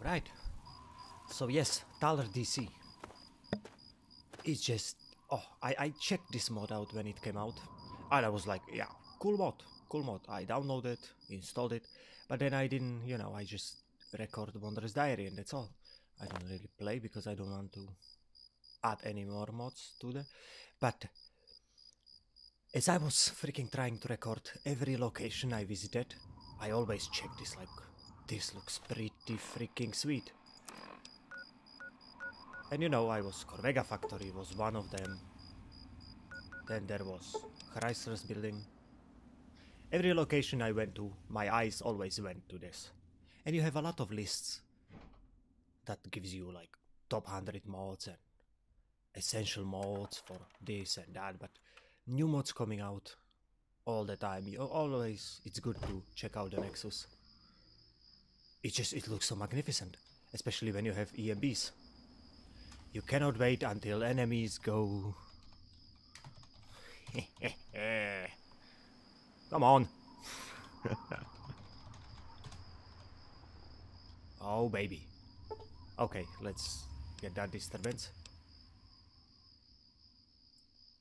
Alright. So yes, Taller DC. It's just oh I, I checked this mod out when it came out. And I was like, yeah, cool mod, cool mod. I downloaded, installed it, but then I didn't, you know, I just record Wanderer's Diary and that's all. I don't really play because I don't want to add any more mods to the but as I was freaking trying to record every location I visited, I always check this like this looks pretty freaking sweet. And you know, I was Corvega Factory was one of them. Then there was Chrysler's building. Every location I went to, my eyes always went to this. And you have a lot of lists that gives you like top 100 mods and essential mods for this and that, but new mods coming out all the time. You always, it's good to check out the Nexus. It just, it looks so magnificent, especially when you have ENBs. You cannot wait until enemies go. Come on. oh, baby. Okay, let's get that disturbance.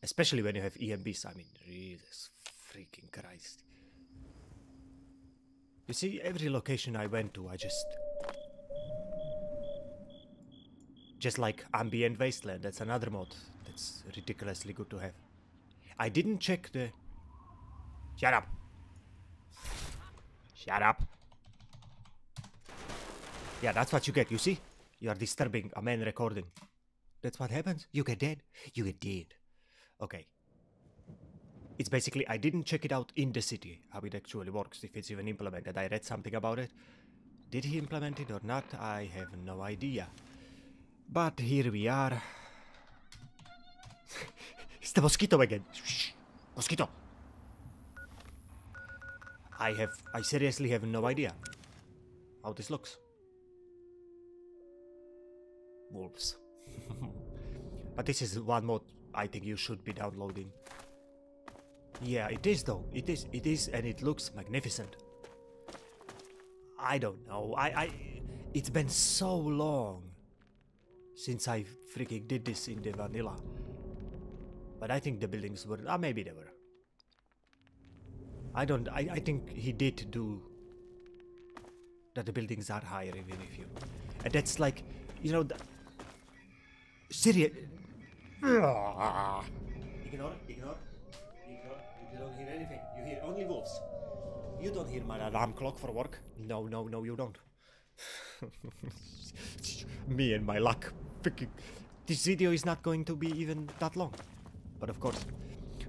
Especially when you have ENBs, I mean, Jesus freaking Christ. You see, every location I went to, I just... Just like Ambient Wasteland, that's another mod that's ridiculously good to have. I didn't check the... Shut up! Shut up! Yeah, that's what you get, you see? You are disturbing a man recording. That's what happens. You get dead. You get dead. Okay. It's basically, I didn't check it out in the city, how it actually works, if it's even implemented. I read something about it. Did he implement it or not? I have no idea. But here we are. it's the mosquito again. Shh. Mosquito. I have, I seriously have no idea how this looks. Wolves. but this is one mod I think you should be downloading. Yeah, it is though. It is. It is, and it looks magnificent. I don't know. I. I. It's been so long since I freaking did this in the vanilla. But I think the buildings were. Ah, maybe they were. I don't. I. I think he did do. That the buildings are higher even if you. And that's like, you know, the, Syria. Ignore, ignore, You don't hear anything. You hear only wolves. You don't hear my alarm clock for work. No, no, no, you don't. Me and my luck. This video is not going to be even that long. But of course.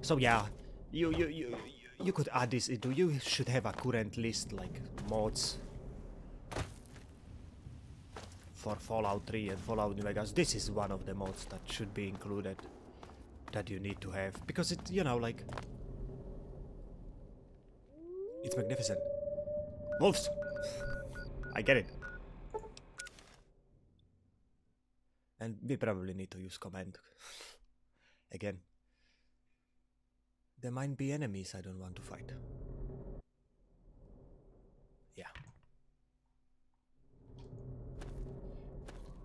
So yeah, you you you you could add this into. You should have a current list like mods for Fallout 3 and Fallout New Vegas. This is one of the mods that should be included. That you need to have. Because it, you know, like... It's magnificent. Wolves! I get it. And we probably need to use command. Again. There might be enemies I don't want to fight. Yeah.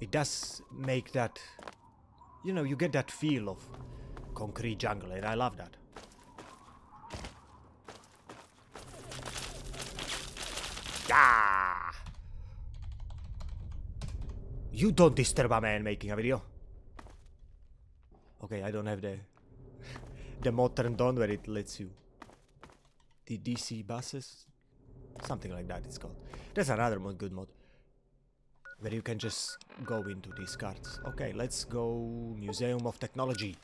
It does make that... You know, you get that feel of concrete jungle and I love that. Yeah! You don't disturb a man making a video. Okay, I don't have the the mod turned on where it lets you. The DC buses? Something like that it's called. That's another mod, good mod. Where you can just go into these cards. Okay, let's go Museum of Technology.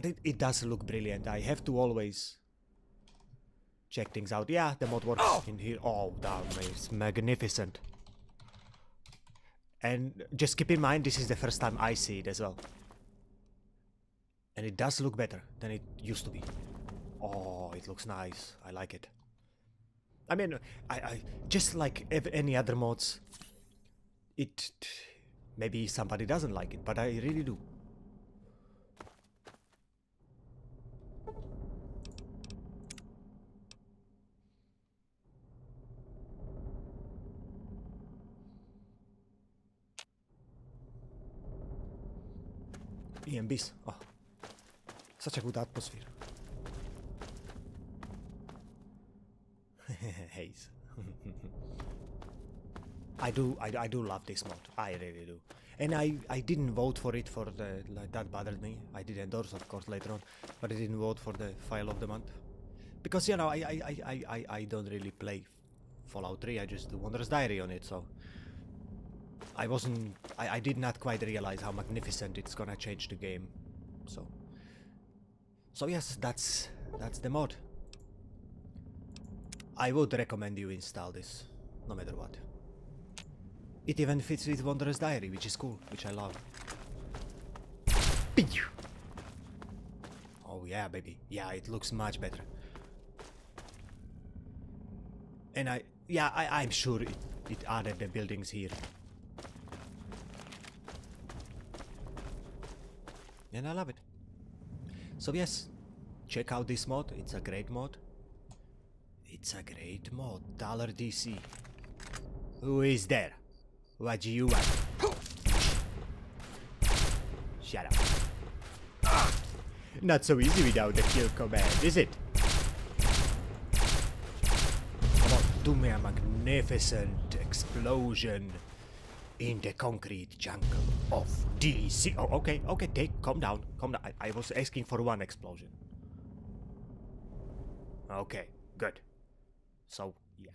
But it, it does look brilliant. I have to always check things out. Yeah, the mod works oh. in here. Oh, damn, it's magnificent. And just keep in mind, this is the first time I see it as well. And it does look better than it used to be. Oh, it looks nice. I like it. I mean, I, I just like any other mods, it maybe somebody doesn't like it, but I really do. ENBs. Oh. Such a good atmosphere. Haze. I do, I, I do love this mod. I really do. And I, I didn't vote for it for the, like, that bothered me. I did endorse, of course, later on, but I didn't vote for the file of the month. Because, you know, I, I, I, I, I, don't really play Fallout 3, I just do Wanderer's Diary on it, so... I wasn't, I, I did not quite realize how magnificent it's gonna change the game, so... So yes, that's, that's the mod. I would recommend you install this, no matter what. It even fits with Wanderer's Diary, which is cool, which I love. Oh yeah, baby. Yeah, it looks much better. And I, yeah, I, I'm sure it, it added the buildings here. And I love it. So yes, check out this mod, it's a great mod. It's a great mod, Taller DC. Who is there? What do you want? Shut up. Not so easy without the kill command, is it? Come on, do me a magnificent explosion in the concrete jungle Oh, of DC. Oh, okay, okay, take, calm down, calm down. I, I was asking for one explosion. Okay, good. So, yeah.